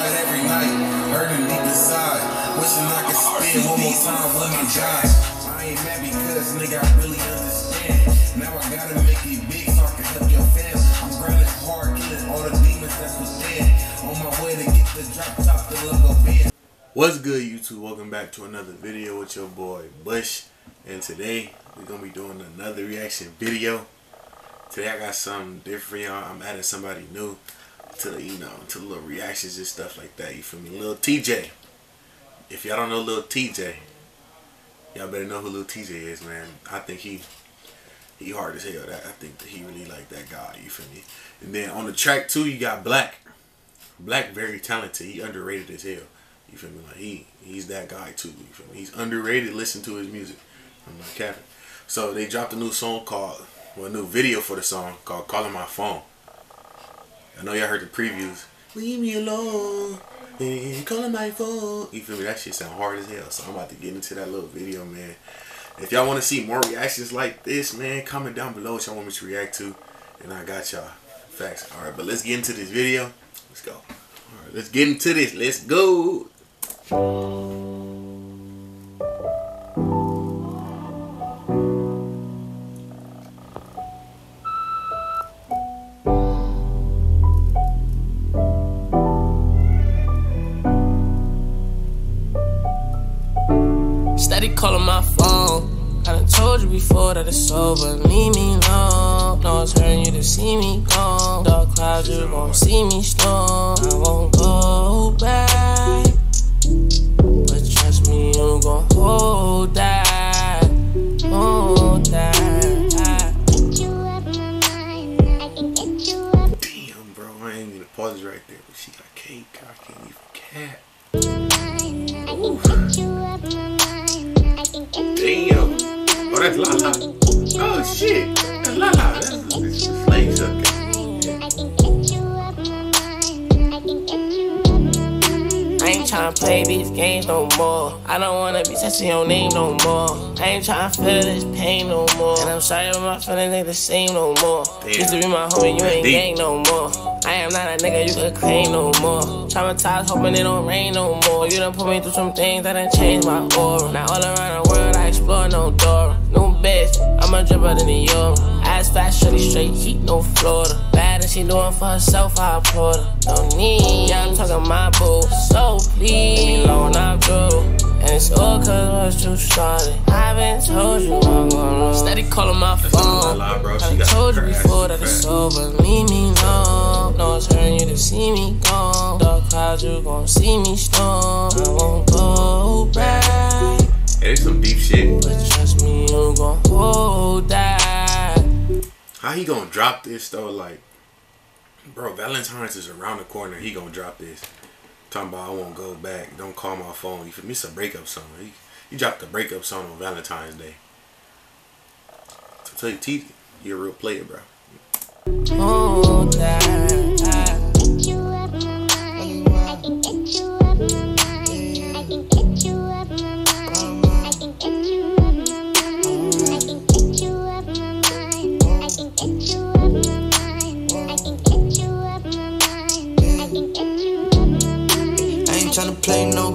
every night, hurting deep inside. Wishing I could spend one more time with. I ain't mad because nigga, I really understand. Now I gotta make it big so I can help your. I'm grinding hard, killing all the demons that's within. On my way to get the drop top, the logo bin. What's good, YouTube? Welcome back to another video with your boy Bush, and today we're gonna be doing another reaction video. Today I got something different, y'all. I'm adding somebody new to you know, to little reactions and stuff like that. You feel me? Little Tjay. If y'all don't know Little Tjay, y'all better know who Little Tjay is, man. I think he he hard as hell. That I think that he really like that guy. You feel me? And then on the track too, you got 6lack. 6lack very talented. He underrated as hell. You feel me? Like he he's that guy too. You feel me? He's underrated. Listen to his music. I'm not capping. So they dropped a new song called, well, a new video for the song called "Calling My Phone." I know y'all heard the previews. Leave me alone. Hey, calling my phone. You feel me? That shit sound hard as hell. So I'm about to get into that little video, man. If y'all want to see more reactions like this, man, comment down below what y'all want me to react to. And I got y'all. Facts. Alright, but let's get into this video. Let's go. Alright, let's get into this. Let's go. Steady calling my phone. I done told you before that it's over. Leave me alone. No, it's hurting you to see me gone. Dark clouds, you gon' see me storm. I won't go back. But trust me, you gon' hold that. Hold that. You out my mind. I can get you out Damn, bro. I ain't gonna pause it right there. But she got cake. I can't even cat. of Damn. Oh, that's Lala. Oh, shit. That's Lala. That's, that's slave sucker. I can get you out of my mind. I can get you out of my mind. I ain't tryna play these games no more. I don't wanna be touching your name no more. I ain't tryna feel this pain no more. And I'm sorry, but my feelings ain't the same no more. Damn. Used to be my homie, you ain't gang no more. I am not a nigga you could claim no more. Traumatized, hoping it don't rain no more. You done put me through some things that done changed my aura. Now all around the world I explore no door. New bitch, I'ma jump out in the Euro. Ass fast, shorty straight heat, no Florida. Bad and she doing for herself, I applaud her. No need, yeah, I'm talking my boo. So please, leave me alone, I'm through. And it's all cause what's too started. I haven't told you I'm gonna Steady calling my phone. Lala, bro. She I told you before that it's over. Leave me alone. No, it's hurting you to see me gone. Dark clouds, you gon' see me storm. I won't go back. There's some deep shit. But trust me, you gon' hold that. How he gonna drop this though? Like, bro, Valentine's is around the corner. He gonna drop this. Talking about I won't go back. Don't call my phone. You feel me? It's a breakup song. He, he dropped the breakup song on Valentine's Day. To tell you, T, you're a real player, bro. Hold that.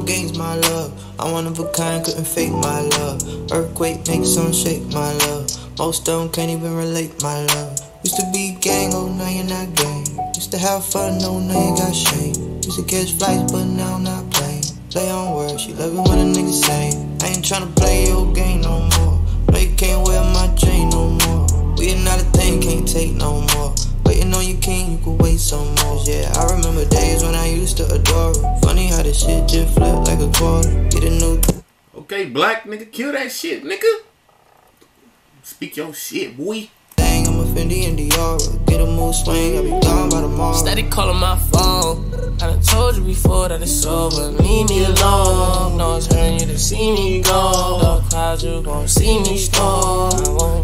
Games, my love. I'm one of a kind, couldn't fake my love. Earthquake makes some shake, my love. Most don't can't even relate, my love. Used to be gang, oh now you're not gang. Used to have fun, no now you got shame. Used to catch flights, but now I'm not playing. Play on words, she love it when a nigga say. I ain't tryna play your game no more. No, you can't wear my chain no more. We are not a thing, can't take no more. Waiting on your king, you could wait some more. Yeah, I remember days when I shit just flipped like a quarter. Get a new Okay, 6lack nigga, kill that shit, nigga. Speak your shit, boy. thing, I'm a Fendi and Dior. Get a mood swing, I'll be gone by tomorrow. Steady calling my phone. I done told you before that it's over. Leave me alone. No, it's hurting you to see me go. Dark clouds, you gon' see me storm.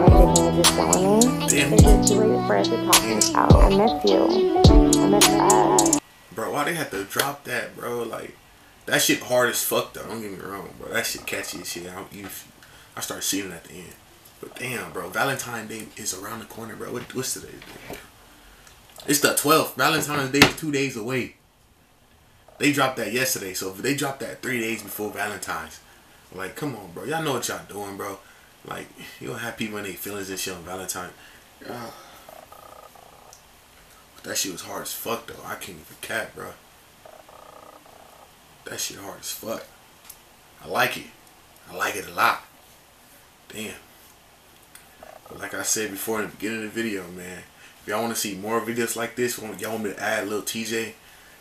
From her right now. get you just telling. Damn. Is it too for us to talk? I miss you. I miss us. Bro, why they had to drop that, bro? Like, that shit hard as fuck, though. Don't get me wrong, bro. That shit catchy as shit. I, you, I start seeing it at the end. But damn, bro, Valentine's Day is around the corner, bro. What, what's today? It's the 12th. Valentine's Day is two days away. They dropped that yesterday, so if they dropped that three days before Valentine's, like, come on, bro. Y'all know what y'all doing, bro. Like, you don't have people in their feelings and shit on Valentine. That shit was hard as fuck, though. I can't even cap, bro. That shit hard as fuck. I like it. I like it a lot. Damn. But like I said before in the beginning of the video, man, if y'all want to see more videos like this, y'all want me to add little Tjay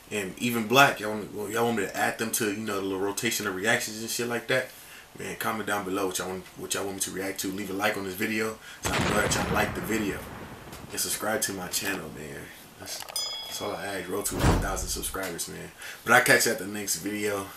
and even 6lack, y'all want, y'all want me to add them to, you know, the little rotation of reactions and shit like that, man, comment down below what y'all want, what y'all want me to react to. Leave a like on this video so I know that y'all like the video. And subscribe to my channel, man. That's, that's all I ask. Roll to 1,000 subscribers, man. But I catch you at the next video.